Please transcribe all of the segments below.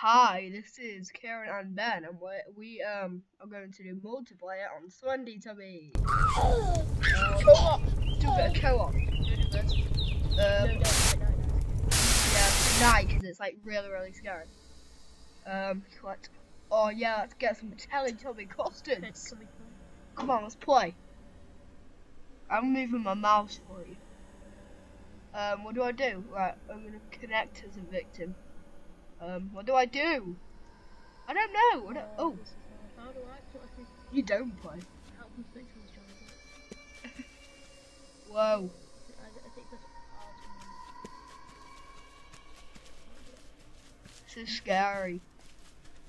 Hi, this is Kieran and Ben, and we we um are going to do multiplayer on Slendy Tubby. Um, Co-op. do a bit of co-op. Um, no, no, no. yeah, tonight because it's like really really scary. Um, what? Oh yeah, let's get some Teletubby costumes. It's something fun. Come on, let's play. I'm moving my mouse for you. Um, what do I do? Right, I'm gonna connect as a victim. Um, what do I do? I don't know. What do, oh. How do I a you don't play. Whoa. I, I. This is scary.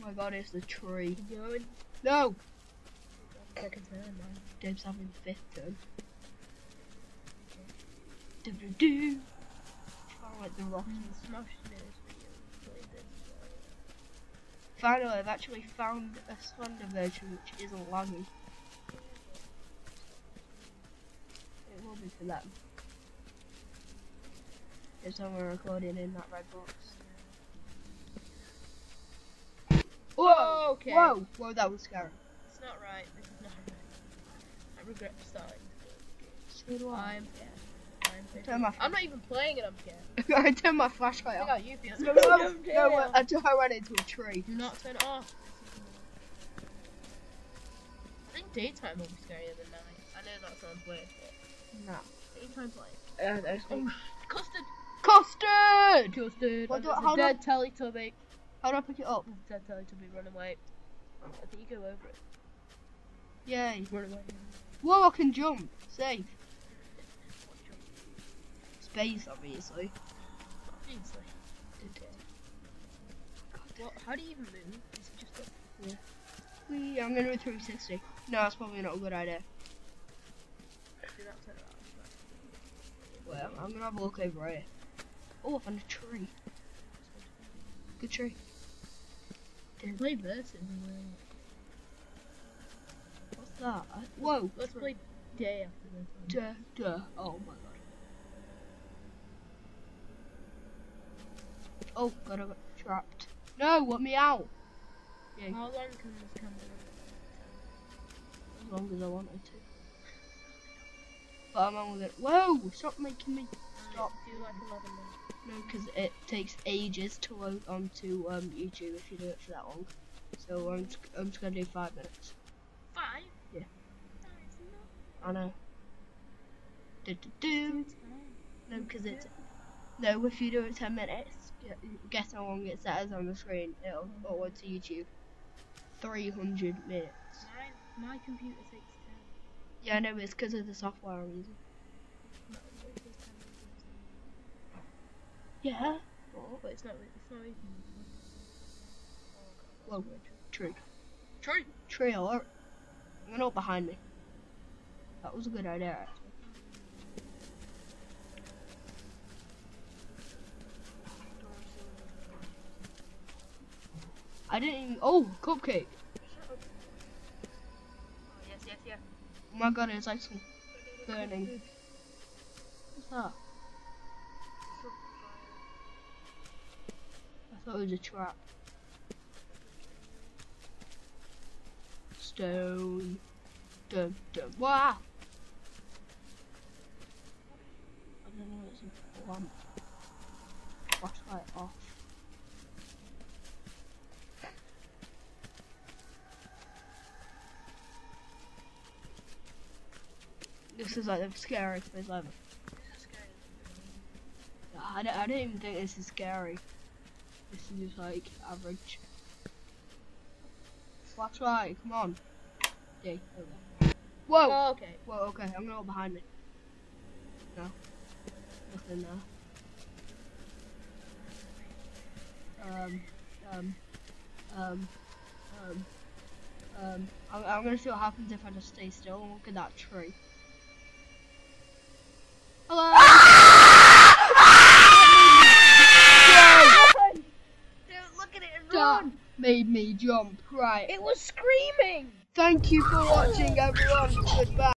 Oh my god, it's the tree. No! Second turn, man. Dave's having fifth turn. Do do do. I like the Rockies. Smash this video. This. Finally, I've actually found a Slender version which isn't laggy. It will be for them. It's somewhere recording in that red box. Whoa! Okay. Whoa! Whoa, that was scary. It's not right. This is not right. I regret starting. So do I'm scared. I'm. Turn my I'm not even playing and I'm scared. I turned my flashlight I off. you feel. No, no, no, scared. I ran into a tree. Do not turn it off. I think daytime will be scarier than night. I know that sounds weird, but No. daytime's like. Uh, there's Oh, custard! Custard! Custard! What do- how do- dead Teletubby. How do I pick it up? There's a dead Teletubby, run away. I think you go over it. Yay. Run away. Whoa, I can jump. Safe. Space, obviously. Obviously. What, how do you even move? Is it just a... Whee, I'm gonna do 360. No, that's probably not a good idea. Do that turn around? Well, I'm gonna have a look over here. Oh, I found a tree. Good tree. Can play versus. What's that? Whoa. Let's play day after this. Duh, duh. Oh my god. Oh, God, I got trapped. No, let me out. Yeah, How long can this camera as long as I wanted to. But I'm on with it. Whoa, stop making me stop. Do like 11 minutes. No, because it takes ages to load onto um, YouTube if you do it for that long. So I'm just, I'm just gonna do five minutes. Five? Yeah. I know. Do do do. No, because it's no. If you do it ten minutes, guess how long it says on the screen. It'll upload to YouTube. Three hundred minutes. My, my computer takes 10. Yeah, I know. It's because of the software I'm using. No, it takes 10 minutes. Yeah. Oh, but it's not, it's not even. Whoa. Tree. True. Tree alert. I'm gonna behind me. That was a good idea. Actually. I didn't even. Oh, cupcake. Oh, yes, yes, yes. Oh my god, it's actually burning. What's that? I thought it was a trap. Stone. Dun dun. Wow. I don't know. It's a lamp. Flashlight off. This is like the scariest place ever. I don't, I don't even think this is scary. This is just like average. Flashlight, come on. Yeah, okay. Whoa! Oh, okay. Whoa, okay, I'm gonna go behind me. No. Nothing there. Um, um, um, um, um, I'm, I'm gonna see what happens if I just stay still and look at that tree. Hello! Dude, look at it and That made me jump, right. It was screaming! Thank you for watching everyone, goodbye.